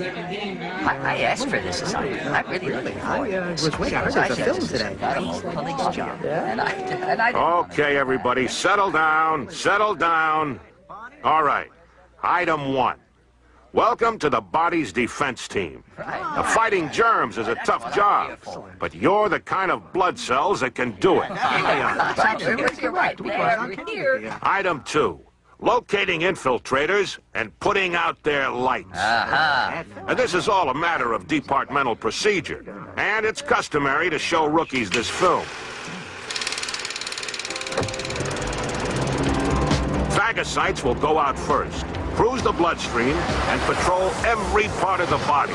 I, I asked for this assignment. I'm really looking forward I uh, was waiting. I heard there's a film today. Police job. And I, and I didn't Okay, everybody, settle down, settle down. All right, item one. Welcome to the Bodies Defense Team. Now, fighting germs is a tough job, but you're the kind of blood cells that can do it. Right, you're, you're right. We're here. Item two. Locating infiltrators and putting out their lights. Uh-huh. And this is all a matter of departmental procedure, and it's customary to show rookies this film. Phagocytes will go out first, cruise the bloodstream, and patrol every part of the body.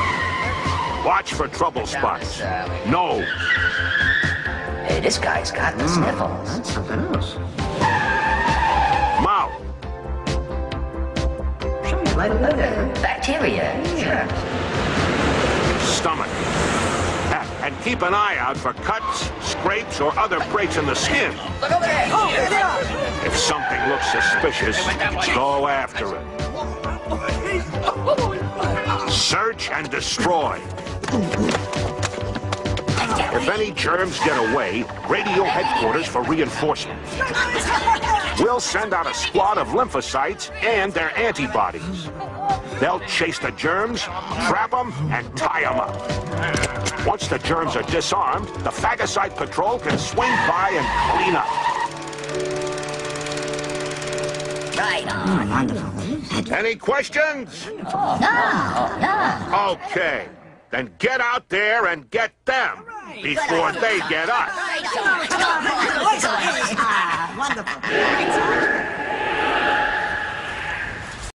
Watch for trouble spots. No. Hey, this guy's got the sniffles. Something else. Shine light over there. Bacteria. Sure. Stomach. And keep an eye out for cuts, scrapes, or other breaks in the skin. Look over there. If something looks suspicious, go after it. Search and destroy. If any germs get away, radio headquarters for reinforcements. We'll send out a squad of lymphocytes and their antibodies. They'll chase the germs, trap them, and tie them up. Once the germs are disarmed, the phagocyte patrol can swing by and clean up. Right on. Ah, wonderful. Any questions? No, no. Okay. Then get out there and get them before they get us. Wonderful.